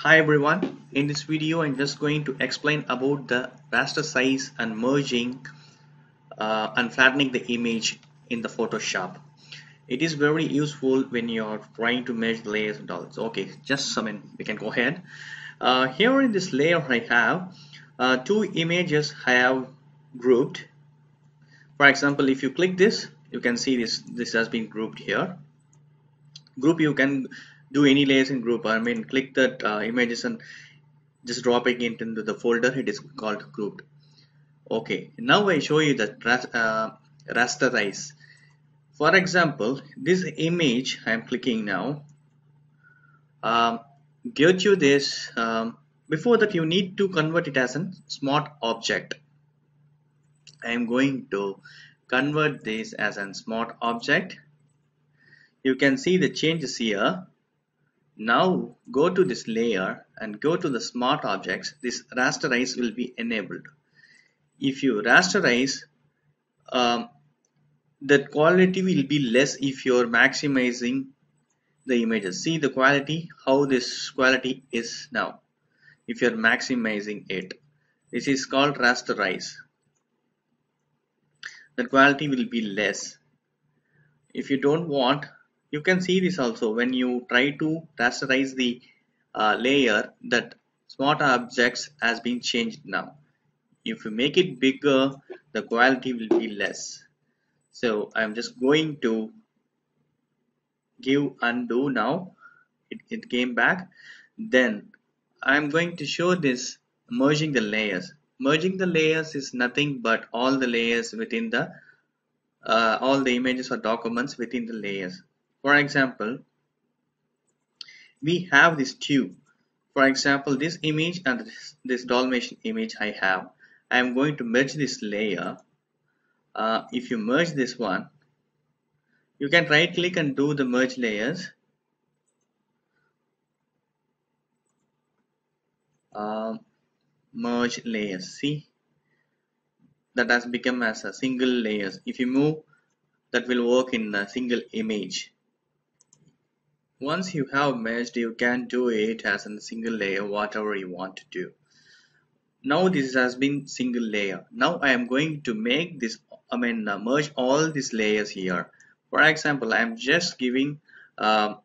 Hi everyone, in this video I'm just going to explain about the rasterize and merging uh, and flattening the image in the Photoshop. It is very useful when you're trying to merge layers and all. So, okay, just I mean we can go ahead. Uh, here in this layer I have uh, two images I have grouped. For example, if you click this, you can see this this has been grouped here. Group you can do any layers in group. I mean click that uh, images and just dropping it into the folder. It is called grouped. Okay. Now I show you the uh, rasterize for example this image I am clicking now um, go to this um, before that you need to convert it as a smart object. I am going to convert this as a smart object. You can see the changes here now go to this layer and go to the smart objects. This rasterize will be enabled. If you rasterize, um, the quality will be less if you're maximizing the images. See the quality, how this quality is now. If you're maximizing it. This is called rasterize. The quality will be less. If you don't want you can see this also. When you try to rasterize the uh, layer that smart objects has been changed now. If you make it bigger the quality will be less. So I'm just going to give undo now. It, it came back. Then I'm going to show this merging the layers. Merging the layers is nothing but all the layers within the uh, all the images or documents within the layers for example, we have this tube. For example, this image and this, this Dalmatian image I have. I am going to merge this layer. Uh, if you merge this one, you can right click and do the merge layers. Um, merge layers. See, that has become as a single layers. If you move, that will work in a single image. Once you have merged, you can do it as a single layer, whatever you want to do. Now this has been single layer. Now I am going to make this, I mean uh, merge all these layers here. For example, I am just giving, um,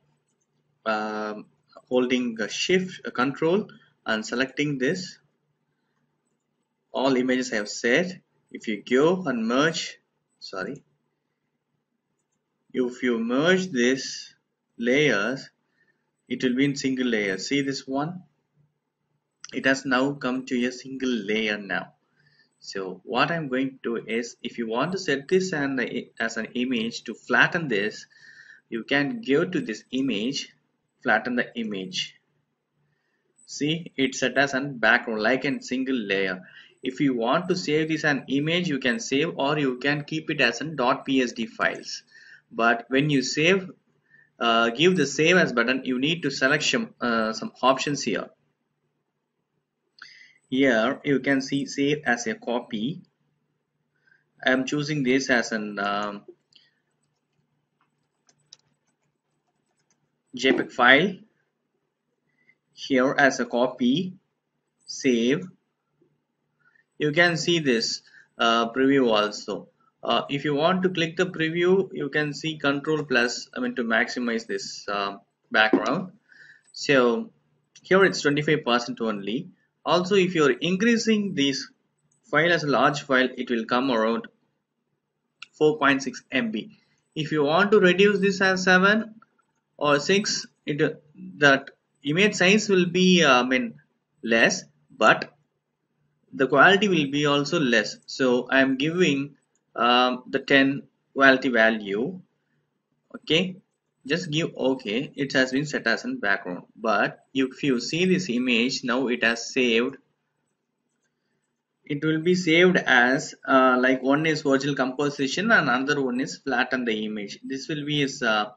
um, holding shift, a control and selecting this. All images I have set. If you go and merge, sorry, if you merge this layers it will be in single layer. See this one? It has now come to a single layer now. So what I'm going to do is if you want to set this and as an image to flatten this you can go to this image flatten the image. See it's set as a background like a single layer. If you want to save this an image you can save or you can keep it as a .psd files. But when you save give the save as button. You need to select some, uh, some options here. Here you can see save as a copy. I am choosing this as an um, JPEG file. Here as a copy save. You can see this uh, preview also uh, if you want to click the preview you can see control plus I mean to maximize this uh, background. So here it's 25% only. Also if you're increasing this file as a large file it will come around 4.6 MB if you want to reduce this as 7 or 6 it that image size will be uh, I mean less but the quality will be also less. So I am giving um, the 10 quality value okay? Just give okay it has been set as a background. But if you see this image now it has saved it will be saved as uh, like one is virtual composition and another one is flatten the image. This will be is uh,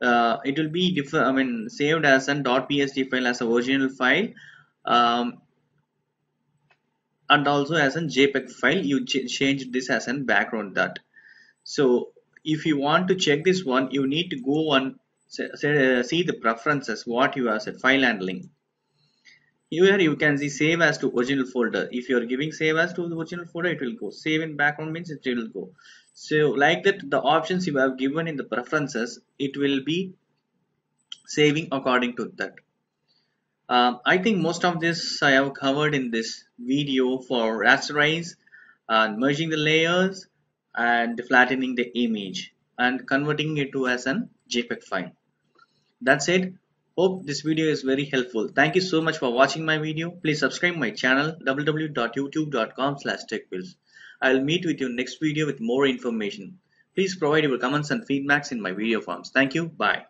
uh, it will be different I mean saved as a .psd file as a original file. Um, and also as a JPEG file you ch change this as a background that so if you want to check this one you need to go and uh, see the preferences what you have set file handling. Here you can see save as to original folder. If you are giving save as to the original folder it will go. Save in background means it will go. So like that the options you have given in the preferences it will be saving according to that um, I think most of this I have covered in this video for rasterize and merging the layers and flattening the image and converting it to as an JPEG file. That's it. Hope this video is very helpful. Thank you so much for watching my video. Please subscribe my channel www.youtube.com slash techwheels. I'll meet with you next video with more information. Please provide your comments and feedbacks in my video forms. Thank you. Bye.